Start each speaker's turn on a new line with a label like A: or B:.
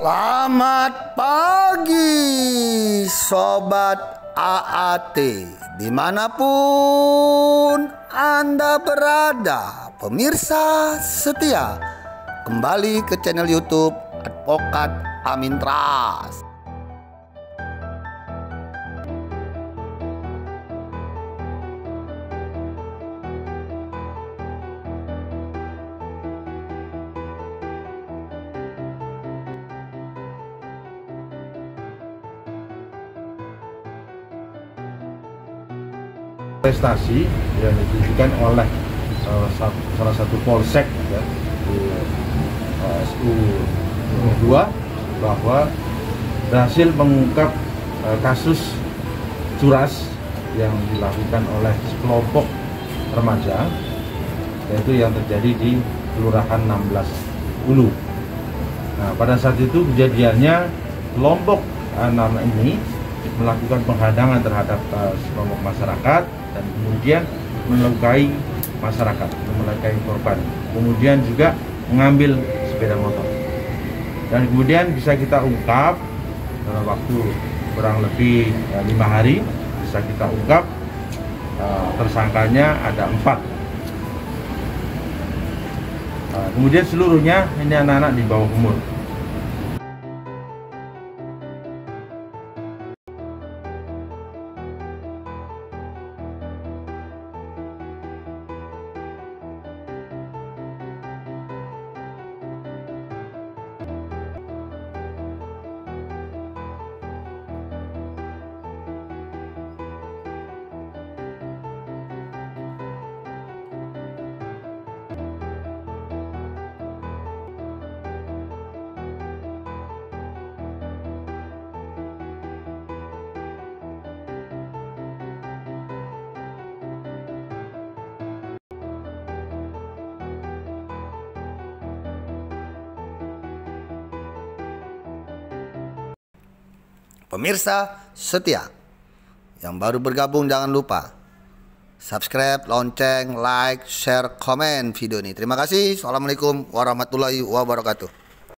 A: Selamat pagi Sobat AAT Di mana pun Anda berada Pemirsa setia Kembali ke channel Youtube Advokat Amin Trust
B: prestasi yang ditujukan oleh uh, salah satu polsek ya, di uh, SU 2 bahwa berhasil mengungkap uh, kasus curas yang dilakukan oleh sekelompok remaja yaitu yang terjadi di Kelurahan 16 Ulu. Nah, pada saat itu kejadiannya kelompok anak-anak ini melakukan penghadangan terhadap uh, sekelompok masyarakat dan kemudian melukai masyarakat, melukai korban. Kemudian juga mengambil sepeda motor. Dan kemudian bisa kita ungkap dalam waktu kurang lebih ya, lima hari bisa kita ungkap uh, tersangkanya ada empat. Uh, kemudian seluruhnya ini anak-anak di bawah umur.
A: Pemirsa setia yang baru bergabung jangan lupa subscribe, lonceng, like, share, komen video ini. Terima kasih. Assalamualaikum warahmatullahi wabarakatuh.